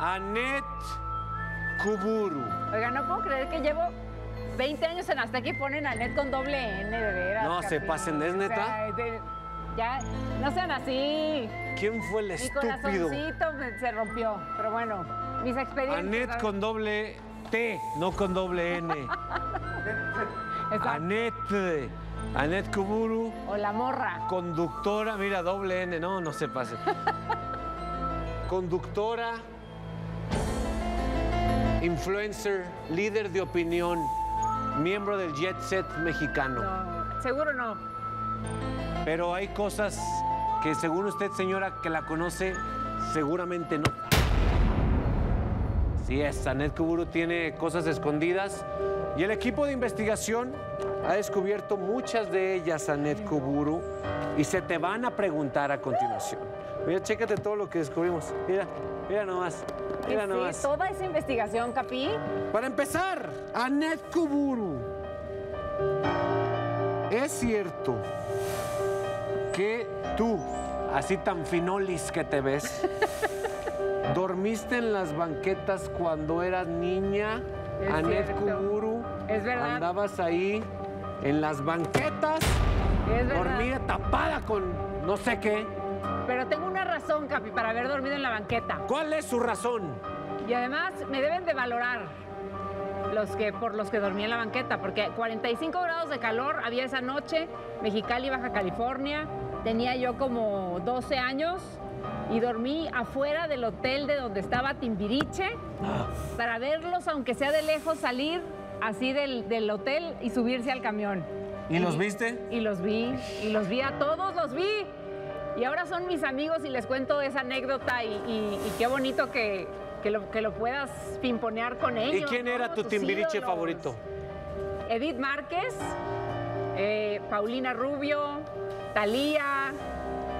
Anet Kuburu. Oiga, no puedo creer que llevo 20 años en Azteca y ponen a Net con doble N, de veras. No, se pasen, ¿es O neta? sea, de- ya, no sean así. ¿Quién fue el Mi estúpido? corazoncito me- se rompió. Pero bueno, mis experiencias. Anet ¿sabes? con doble T, no con doble N. Anet. Anet Kuburu, O la morra. conductora, mira, doble N, no, no se pase. Conductora, influencer, líder de opinión, miembro del jet set mexicano. No, seguro no. Pero hay cosas que según usted, señora, que la conoce, seguramente no. Sí es, Anet Kuburu tiene cosas escondidas y el equipo de investigación ha descubierto muchas de ellas, Anet Kuburu, y se te van a preguntar a continuación. Mira, chécate todo lo que descubrimos. Mira, mira nomás, mira Sí, nomás. toda esa investigación, Capi. Para empezar, Anet Kuburu. Es cierto que tú, así tan finolis que te ves, dormiste en las banquetas cuando eras niña. Es Anet. Kuburu. Es verdad. Andabas ahí en las banquetas, Es verdad. dormida tapada con no sé qué. Pero tengo una razón, Capi, para haber dormido en la banqueta. ¿Cuál es su razón? Y además me deben de valorar los que, por los que dormí en la banqueta, porque 45 grados de calor había esa noche, Mexicali, Baja California. Tenía yo como 12 años y dormí afuera del hotel de donde estaba Timbiriche para verlos, aunque sea de lejos, salir así del, del hotel y subirse al camión. ¿Y los viste? Y los vi, y los vi a todos, los vi. Y ahora son mis amigos y les cuento esa anécdota y, y- y qué bonito que, que lo, que lo puedas pimponear con ellos. ¿Y quién era tu timbiriche ídolos. favorito? Edith Márquez, eh, Paulina Rubio, Talía.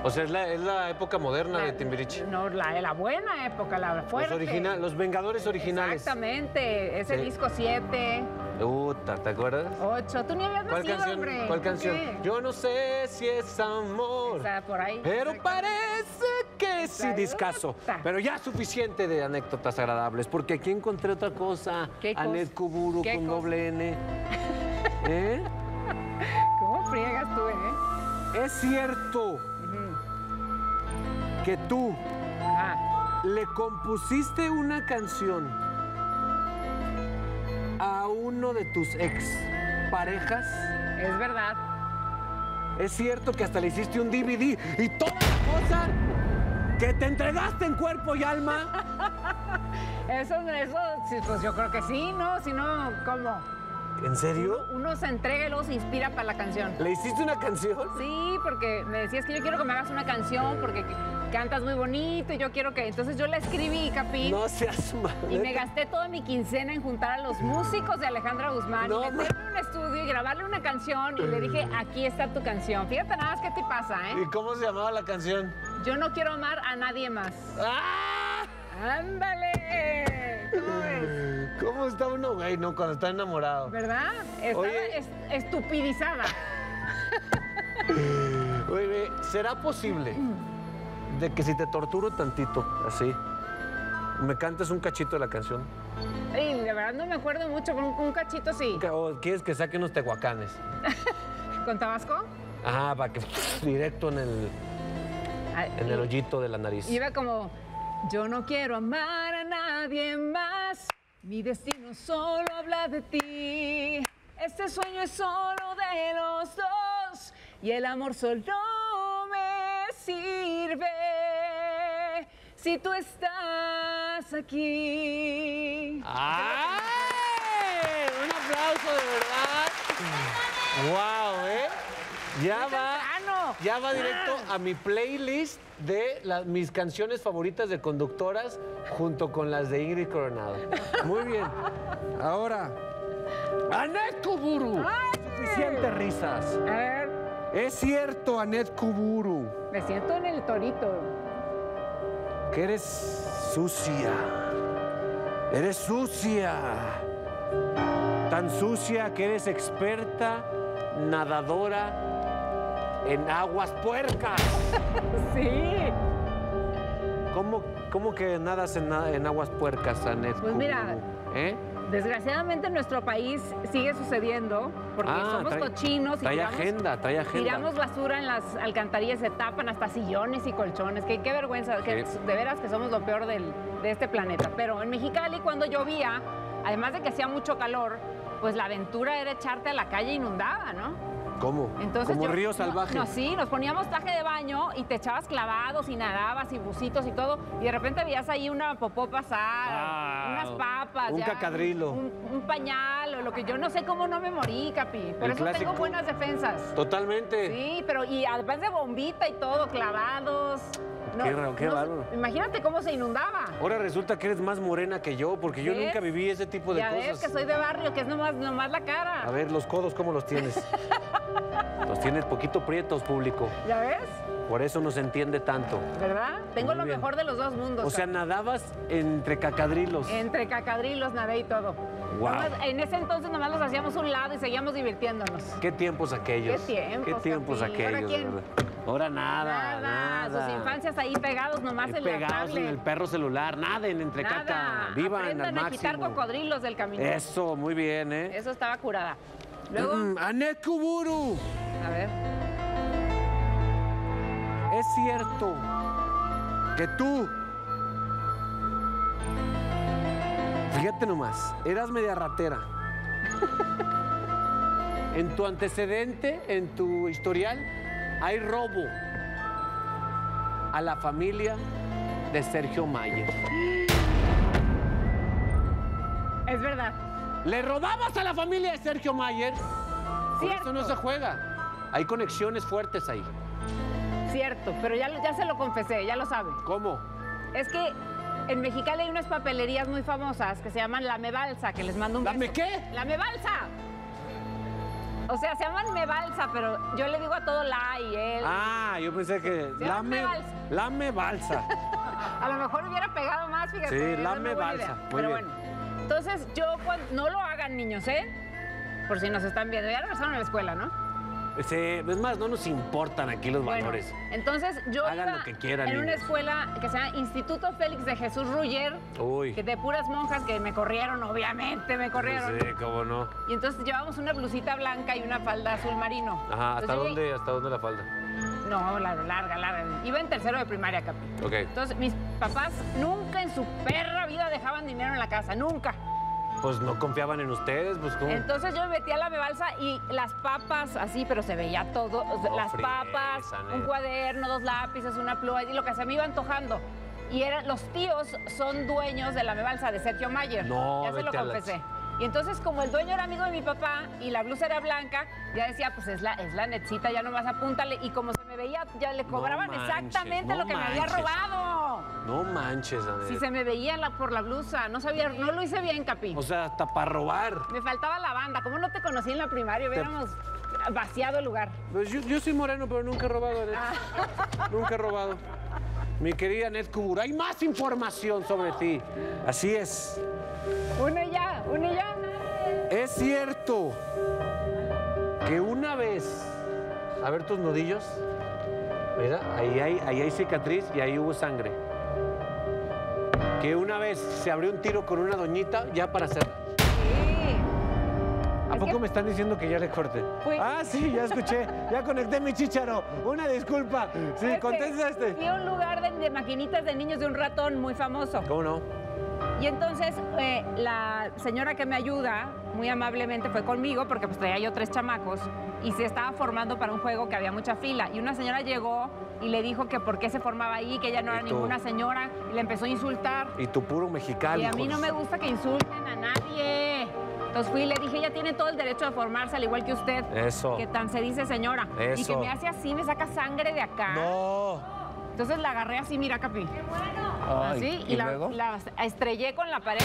O sea, es la, es la época moderna de Timbiriche. No, la la buena época, la fuerte. Los, original, los Vengadores originales. Exactamente, ese Sí. disco 7, Puta, ¿te acuerdas? 8. Tú ni habías ¿Cuál nacido, canción? hombre. ¿Cuál canción? ¿Qué? Yo no sé si es amor. Está por ahí. Pero parece que sí, discaso. Pero ya suficiente de anécdotas agradables, porque aquí encontré otra cosa. ¿Qué cosa? Anet Kuburu ¿Qué con cosa? doble N. ¿Eh? ¿Cómo friegas tú, eh? Es cierto que tú le compusiste una canción a uno de tus ex parejas. Es verdad. Es cierto que hasta le hiciste un DVD y toda la cosa que te entregaste en cuerpo y alma. Eso, eso, pues yo creo que sí, ¿no? Si no, ¿cómo? ¿En serio? Uno se entrega y luego se inspira para la canción. ¿Le hiciste una canción? Sí, porque me decías que yo quiero que me hagas una canción porque cantas muy bonito y yo quiero que... Entonces yo la escribí, Capi. No seas mal. Y me gasté toda mi quincena en juntar a los músicos de Alejandra Guzmán No, y meterme en un estudio y grabarle una canción y le dije, aquí está tu canción. Fíjate nada más qué te pasa, ¿eh? ¿Y cómo se llamaba la canción? Yo no quiero amar a nadie más. ¡Ah! ¡Ándale! ¿Cómo está uno, güey? No, cuando está enamorado. ¿Verdad? Estaba Oye. es- estupidizada. Oye, ¿será posible de que si te torturo tantito, así, me cantes un cachito de la canción? Y de verdad no me acuerdo mucho, con un, cachito sí. ¿O quieres que saque unos tehuacanes? ¿Con Tabasco? Ajá, para que directo en el, Ah, en el hoyito de la nariz. Iba como, yo no quiero amar a nadie más, mi destino solo habla de ti. Este sueño es solo de los dos y el amor solo me sirve si tú estás aquí. ¡Ay! ¡Un aplauso de verdad! ¡Wow, eh! Ya va. Ya va directo a mi playlist de la- mis canciones favoritas de conductoras junto con las de Ingrid Coronado. Muy bien. Ahora, Anet Kuburu. Suficientes risas. A ver, Es cierto, Anet Kuburu, me siento en el torito. que eres sucia. Eres sucia. Tan sucia que eres experta nadadora en aguas puercas. Sí. ¿Cómo, ¿Cómo que nadas en, aguas puercas, Anet? Pues mira? ¿Eh? Desgraciadamente en nuestro país sigue sucediendo porque Ah, somos trae- cochinos y Trae tiramos, agenda, trae agenda. tiramos basura en las alcantarillas, se tapan hasta sillones y colchones. Qué, qué vergüenza, que de veras que somos lo peor del- de este planeta. Pero en Mexicali cuando llovía, además de que hacía mucho calor, pues la aventura era echarte a la calle inundada, ¿no? ¿Cómo? Entonces Como yo- río salvaje. No, sí, nos poníamos traje de baño y te echabas clavados y nadabas y bucitos y todo. Y de repente veías ahí una popó pasar, Ah, unas papas. un ya, cacadrilo. Un, un pañal o lo que yo no sé cómo no me morí, Capi. Por El eso clásico. tengo buenas defensas. Totalmente. Sí, pero y además de bombita y todo, clavados. No, Qué raro, qué no bárbaro. Imagínate cómo se inundaba. Ahora resulta que eres más morena que yo, porque yo ¿Ves? nunca viví ese tipo de ya cosas. ves que soy de barrio, que es nomás, nomás la cara. A ver, los codos, ¿cómo los tienes? los tienes poquito prietos, público. ¿Ya ves? Por eso no se entiende tanto. ¿Verdad? Tengo Muy lo bien. mejor de los dos mundos. O sea, nadabas entre cacadrilos. Entre cacadrilos, nadé y todo. Guau. Nomás- en ese entonces nomás los hacíamos un lado y seguíamos divirtiéndonos. ¿Qué tiempos aquellos? ¿Qué tiempos, ¿Qué tiempos aquellos? quién? Ahora nada, nada. sus infancias ahí pegados nomás Ahí en la pegados en el perro celular, nada en entre Nada. caca. Vivan Aprendan al a quitar máximo. cocodrilos del camino. Eso, muy bien, ¿eh? Eso estaba curada. Luego, Mm, Anet Kuburu, a ver. es cierto que tú, fíjate nomás, eras media ratera. en tu antecedente, en tu historial, hay robo a la familia de Sergio Mayer. Es verdad. ¿Le robabas a la familia de Sergio Mayer? Por eso no se juega. Hay conexiones fuertes ahí. Cierto, pero ya, ya se lo confesé, ya lo sabe. ¿Cómo? Es que en Mexicali hay unas papelerías muy famosas que se llaman La Mebalsa, que les mando un ¿Dame beso. qué? ¡La Mebalsa! O sea, se llaman Mebalsa, pero yo le digo a todo la y él. Ah, yo pensé que Se lame, balsa. lame balsa. A lo mejor hubiera pegado más, fíjate. Sí, es la una me buena balsa. Muy Pero bien. bueno, entonces yo cuando, no lo hagan, niños, ¿eh? Por si nos están viendo. Ya regresaron a la escuela, ¿no? Es más, no nos importan aquí los Bueno, valores. entonces yo Hagan iba lo que quieran, en una escuela que se llama Instituto Félix de Jesús Ruller, Uy. que de puras monjas que me corrieron, obviamente me corrieron. Sí, cómo no. Y entonces llevábamos una blusita blanca y una falda azul marino. Ajá, ¿hasta Entonces dónde, hasta dónde la falda? No, larga, larga, larga. Iba en tercero de primaria, Capi. Ok. Entonces, mis papás nunca en su perra vida dejaban dinero en la casa, nunca. Pues no confiaban en ustedes, pues cómo. Entonces yo me metí a la bebalsa y las papas, así, pero se veía todo. No las papas, un cuaderno, dos lápices, una pluma, y lo que se me iba antojando. Y eran, los tíos son dueños de la bebalsa de Sergio Mayer. No, ya se lo la confesé. Y entonces, como el dueño era amigo de mi papá y la blusa era blanca, ya decía, pues es la, es la netcita, ya nomás apúntale. Y como se me veía, ya le cobraban manches, exactamente no lo que me había robado. No manches, Anet. Si se me veía la- por la blusa, no sabía, no lo hice bien, Capi. O sea, hasta para robar. Me faltaba la banda. Como no te conocí en la primaria, hubiéramos vaciado el lugar. Pues yo, yo soy moreno, pero nunca he robado, Anet. Ah. nunca he robado. Mi querida Anet Kuburu, hay más información sobre ti. Así es. Uno y ya, uno y ya. Es cierto que una vez, a ver tus nudillos, mira, ahí hay, ahí hay cicatriz y ahí hubo sangre. Que una vez se abrió un tiro con una doñita ya para hacer. Sí. ¿A poco me están diciendo que ya le corte? Ah, sí, ya escuché. Ya conecté mi chícharo. Una disculpa. Sí, contesta este. Fui a un lugar de, de maquinitas de niños de un ratón muy famoso. ¿Cómo no? Y entonces eh, la señora que me ayuda, muy amablemente, fue conmigo porque pues traía yo tres chamacos y se estaba formando para un juego que había mucha fila. Y una señora llegó y le dijo que por qué se formaba ahí, que ella no ¿Y era tú? ninguna señora y le empezó a insultar. Y tu puro mexicano. Y a mí no me gusta que insulten a nadie. Entonces fui y le dije, ella tiene todo el derecho de formarse al igual que usted. Eso. Que tan se dice señora. Y que Eso. me hace así, me saca sangre de acá. No. Entonces la agarré así, mira, Capi. Ay, Así, y, ¿y la, estrellé con la pared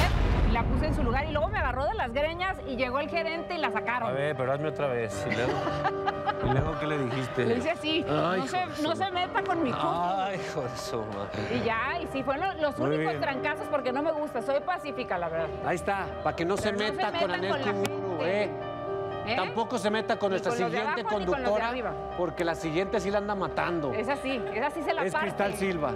y la puse en su lugar. Y luego me agarró de las greñas y llegó el gerente y la A sacaron. ver, pero hazme otra vez. ¿Y luego? ¿Y luego qué le dijiste? Le hice así, Ay, no, se, no se meta con mi cuco. Ay, madre. Y ya, y sí, fueron los Muy únicos bien. trancazos porque no me gusta, soy pacífica, la verdad. Ahí está, para que no se Pero no se meta con con la gente. ¿eh? ¿Eh? Tampoco se meta con Ni nuestra con siguiente abajo, con conductora, porque la siguiente sí la anda matando. Es así, es así se la Es parte. Cristal Silva.